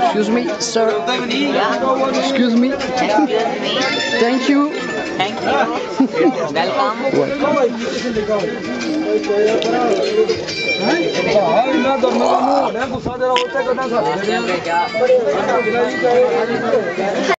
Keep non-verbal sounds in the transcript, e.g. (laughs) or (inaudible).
Excuse me, sir. Excuse me. Thank you. Thank you. (laughs) Welcome. ਹਾਂ ਇੰਨਾ ਦਰਮਾ ਨੂੰ ਹੋਣਾ ਗੁੱਸਾ ਤੇਰਾ ਉੱਤੇ ਕੱਢਾਂ ਸਾਡੇ